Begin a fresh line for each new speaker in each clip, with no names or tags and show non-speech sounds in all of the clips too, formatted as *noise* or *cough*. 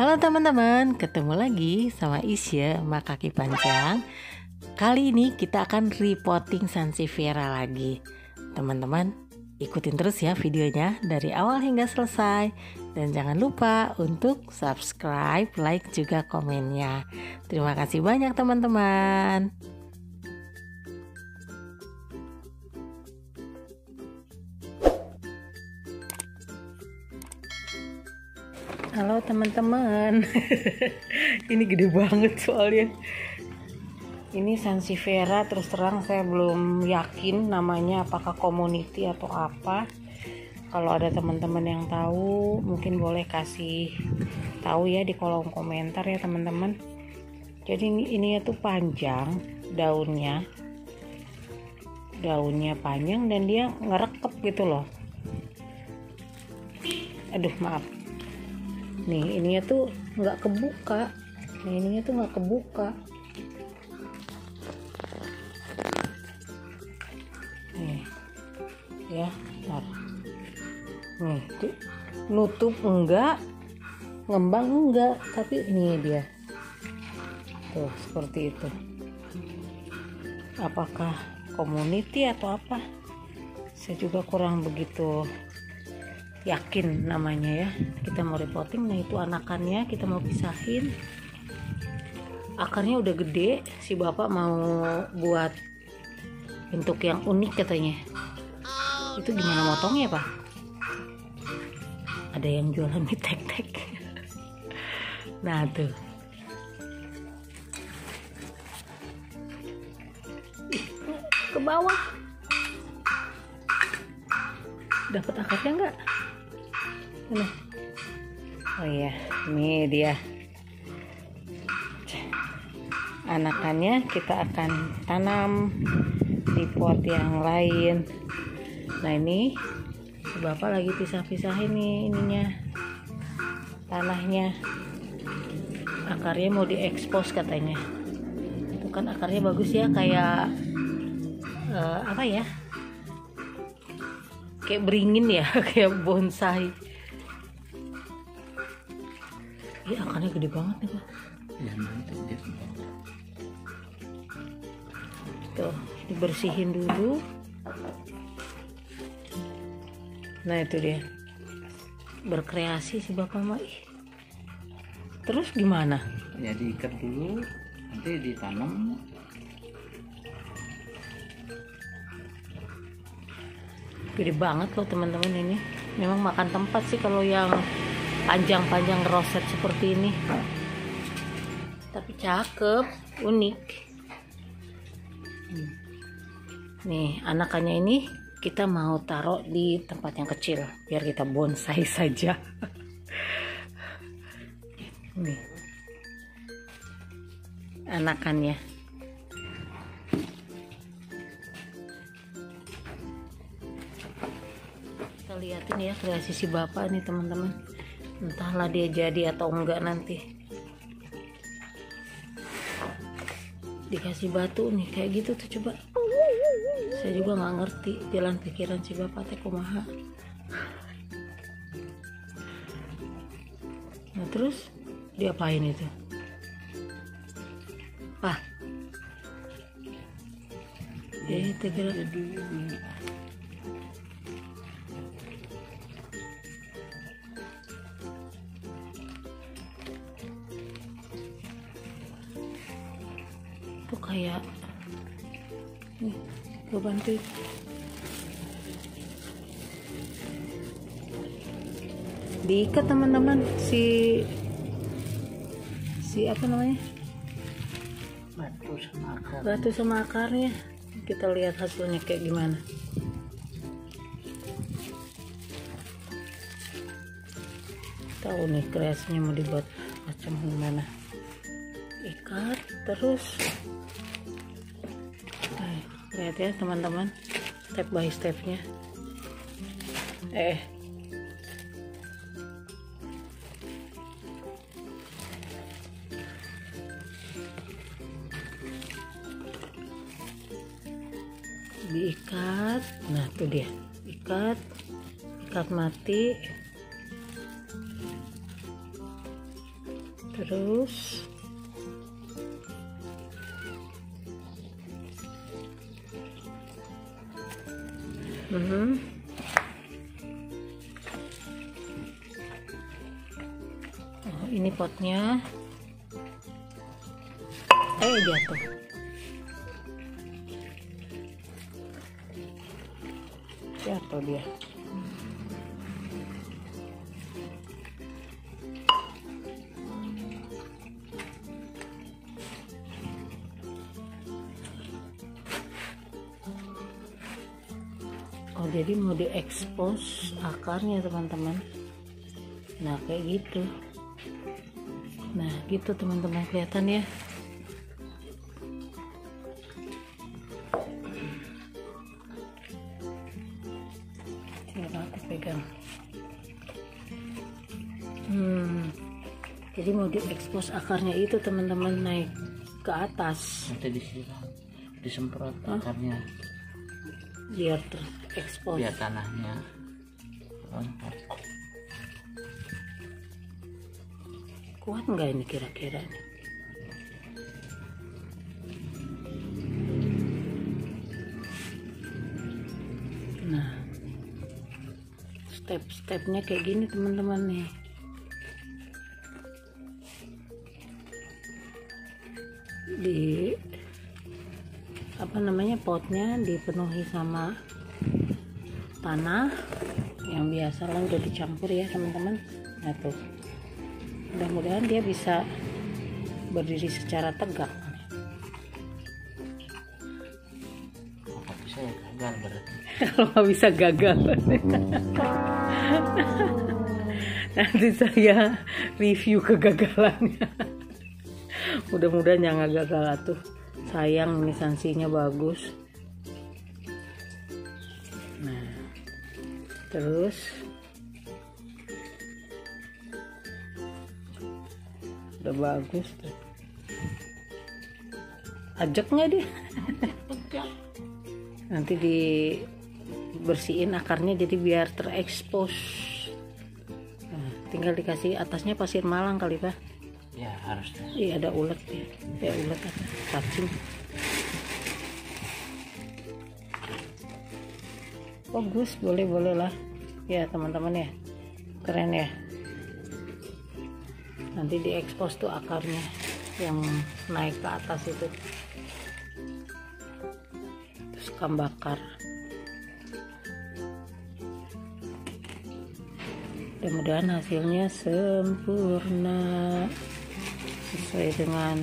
Halo teman-teman, ketemu lagi sama Isya Makaki Panjang. Kali ini kita akan reporting Sansevieria lagi. Teman-teman, ikutin terus ya videonya dari awal hingga selesai. Dan jangan lupa untuk subscribe, like juga komennya. Terima kasih banyak teman-teman. Halo teman-teman. *laughs* Ini gede banget soalnya. Ini Sansevieria terus terang saya belum yakin namanya apakah community atau apa. Kalau ada teman-teman yang tahu mungkin boleh kasih tahu ya di kolom komentar ya teman-teman. Jadi ini, ini tuh panjang daunnya. Daunnya panjang dan dia ngerekep gitu loh. Aduh maaf nih ininya tuh nggak kebuka. Nih ininya tuh nggak kebuka. Nih ya ntar nih tuh nutup enggak ngembang enggak tapi ini dia. Tuh seperti itu. Apakah community atau apa? Saya juga kurang begitu yakin namanya ya. Kita mau reporting nah itu anakannya kita mau pisahin. Akarnya udah gede si bapak mau buat bentuk yang unik katanya. Itu gimana motongnya pak? Ada yang jualan mie tek-tek. *laughs* Nah tuh. Ke bawah. Dapat akarnya enggak ini oh iya ini dia. Anakannya kita akan tanam di pot yang lain. Nah ini bapak lagi pisah-pisah ini ininya tanahnya. Akarnya mau diekspos katanya. Itu kan akarnya bagus ya kayak uh, apa ya? Kayak beringin ya *laughs* kayak bonsai Iya akarnya gede banget nih pak.
Ya nanti dia
Tuh dibersihin dulu. Nah itu dia berkreasi si bapak mak. Terus gimana?
Ya diikat dulu, nanti ditanam.
Gede banget loh teman-teman ini. Memang makan tempat sih kalau yang panjang-panjang roset seperti ini. Tapi cakep unik. Nih anakannya ini kita mau taruh di tempat yang kecil biar kita bonsai saja. *laughs* Nih. Anakannya. Kita liatin ya kreasi si bapak nih teman-teman entahlah dia jadi atau enggak nanti. Dikasih batu nih kayak gitu tuh coba. Saya juga nggak ngerti jalan pikiran si bapak teh kumaha. Nah terus diapain itu? Ah. Ya itu kayak nih gue bantuin. Diikat teman-teman si si apa namanya?
Batu sama akar.
batu sama akarnya. Kita lihat hasilnya kayak gimana. Tahu nih kreasinya mau dibuat macam gimana. Ikat terus lihat ya teman-teman. Step by stepnya. Eh. Diikat. Nah tuh dia. Ikat. Ikat mati. Terus Mhm. Oh, ini potnya. Eh jatuh jatuh dia Oh jadi mau diekspos akarnya teman-teman. Nah kayak gitu. Nah gitu teman-teman kelihatan ya. Coba aku pegang? Hmm Jadi mau diekspos akarnya itu teman-teman naik ke atas.
Nanti disiram disemprot akarnya
biar terekspos
biar tanahnya lengkap
kuat nggak ini kira-kira? Nah, step-stepnya kayak gini teman-teman nih. Di apa namanya potnya dipenuhi sama tanah yang biasa lah udah dicampur ya teman-teman. Nah tuh. Mudah-mudahan dia bisa berdiri secara tegak.
Apa bisa ya gagal berarti.
Kalau nggak bisa gagal. Nanti saya review kegagalannya. Mudah-mudahan yang nggak gagal atuh sayang ini sanksinya bagus. Nah terus. Udah bagus tuh. Ajak nggak dia nanti dibersihin akarnya jadi biar terekspos. Nah, tinggal dikasih atasnya pasir malang kali pak
ya harusnya.
Iya ada ulet ya. Ya ulet apa cacing. Bagus boleh boleh lah. Ya teman-teman ya. Keren ya. Nanti diekspos tuh akarnya yang naik ke atas itu. Terus bakar. Mudah-mudahan hasilnya sempurna sesuai dengan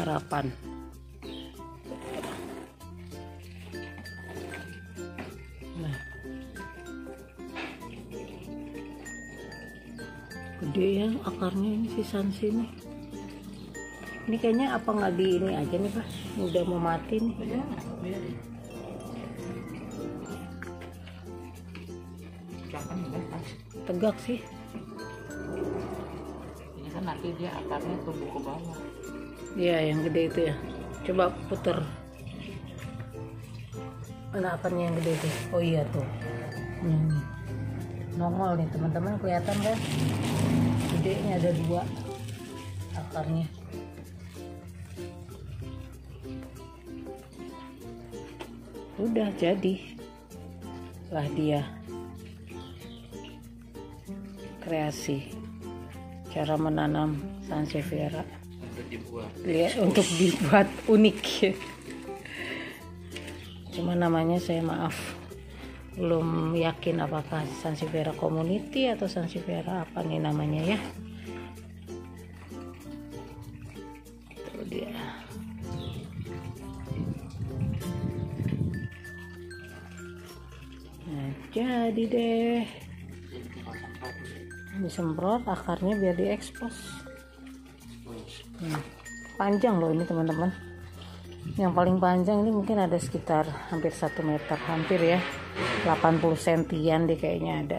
harapan. Nah. Gede ya akarnya ini si sansi nih ini kayaknya apa nggak di ini aja nih pak? Udah mau mati nih. Tegak sih
kan nanti dia akarnya tumbuh ke bawah
Iya yang gede itu ya. Coba puter. Mana akarnya yang gede itu? Oh iya tuh. Hmm. nongol nih teman-teman. Kelihatan kan? Gedenya ada dua akarnya. Udah jadi. Lah dia. Kreasi cara menanam sansevieria.
Untuk dibuat.
Lihat untuk dibuat unik cuma namanya saya maaf belum yakin apakah Sansevieria Community atau Sansevieria apa nih namanya ya. Itu dia. Nah jadi deh disemprot akarnya biar diekspos. Hmm, panjang loh ini teman-teman. Yang paling panjang ini mungkin ada sekitar hampir 1 meter hampir ya. 80 sentian deh kayaknya ada.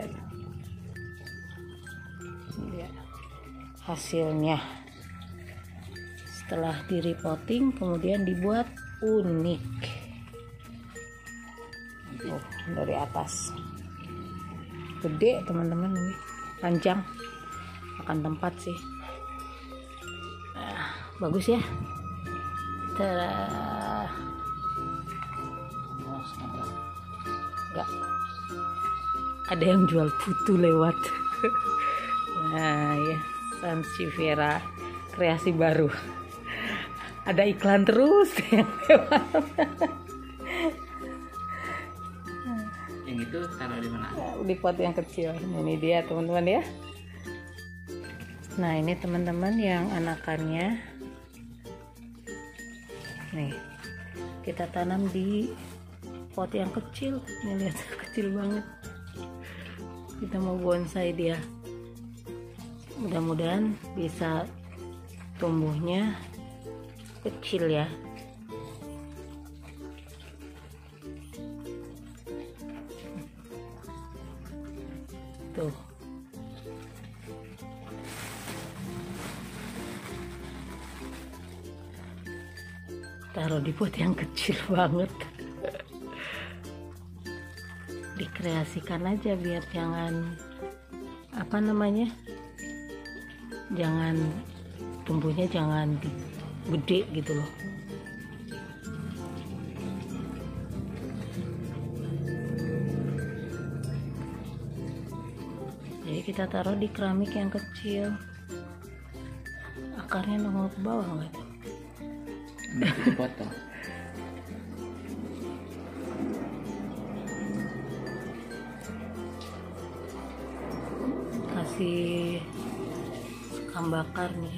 Hasilnya. Setelah di repotting kemudian dibuat unik. Oh, dari atas. Gede teman-teman ini panjang akan tempat sih bagus ya.
Oh.
Enggak. Ada yang jual putu lewat. *laughs* nah, ya. Sansevieria kreasi baru. Ada iklan terus *laughs* yang lewat.
Itu taruh di mana?
di pot yang kecil. Ini dia teman-teman ya. Nah, ini teman-teman yang anakannya. Nih. Kita tanam di pot yang kecil. Ini lihat *laughs* kecil banget. Kita mau bonsai dia. Mudah-mudahan bisa tumbuhnya kecil ya. Taruh di pot yang kecil banget. Dikreasikan aja biar jangan apa namanya? Jangan tumbuhnya jangan gede gitu loh. Jadi kita taruh di keramik yang kecil. Akarnya nongol ke bawah nggak
dipotong.
Kasih sekam bakar nih.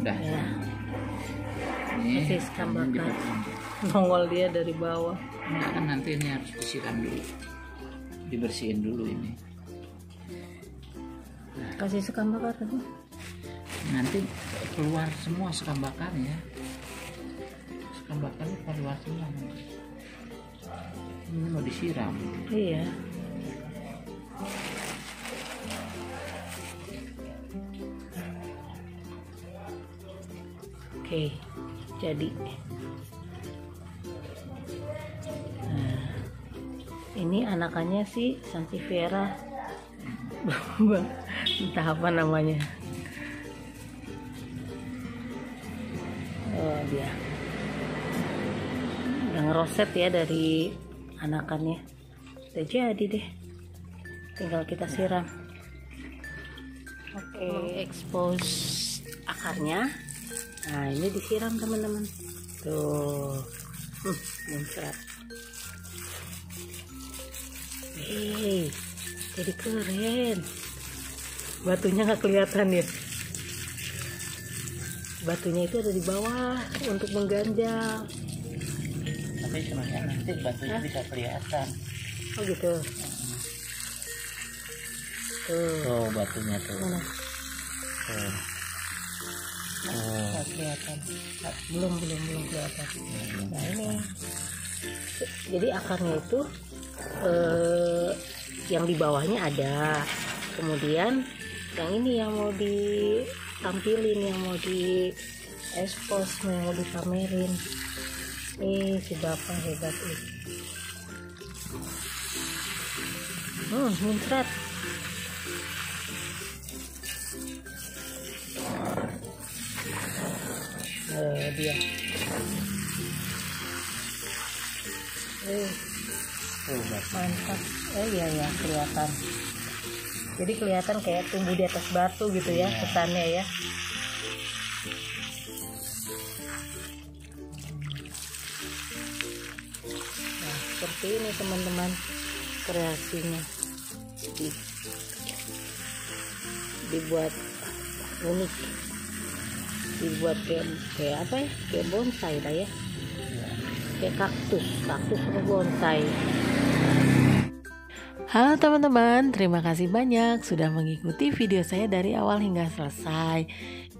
Udah.
Ya,
Ini
Kasih
ini
bakar. nongol dia dari bawah.
Nah, kan nanti ini harus disiram dulu. Dibersihin dulu ini.
Kasih sekam bakar tadi.
Nanti keluar semua sekam bakarnya. Sekam bakarnya keluar semua. nanti. Ini mau disiram.
Iya. Oke, jadi. Nah, ini anakannya si Sansevieria. *laughs* Entah apa namanya. Oh, dia. Udah ngeroset ya dari anakannya. Udah jadi deh. Tinggal kita siram. Oke, expose akarnya. Nah, ini disiram teman-teman. Tuh. Hmm, muncrat. Hei, jadi keren. Batunya nggak kelihatan ya. Batunya itu ada di bawah untuk mengganjal.
Tapi sebenarnya nanti batunya
Hah?
bisa kelihatan.
Oh gitu. Tuh.
Tuh batunya tuh.
Mana?
Tuh.
Nggak kelihatan. Belum belum belum kelihatan. Nah ini. Jadi akarnya itu eh, yang di bawahnya ada. Kemudian yang ini yang mau ditampilin, yang mau di expose, yang mau dipamerin. Nih si bapak hebat nih. Hmm, muncrat. Eh, dia. Eh,
batu.
mantap. Eh iya ya kelihatan. Jadi kelihatan kayak tumbuh di atas batu gitu ya
Iya.
kesannya ya. Nah, seperti ini teman-teman kreasinya. Di, dibuat unik. Dibuat kayak kayak apa ya? Kayak bonsai lah ya. Kayak kaktus, kaktus sama bonsai. Halo teman-teman, terima kasih banyak sudah mengikuti video saya dari awal hingga selesai.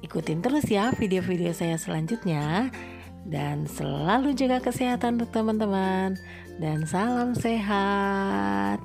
Ikutin terus ya video-video saya selanjutnya. Dan selalu jaga kesehatan untuk teman-teman. Dan salam sehat.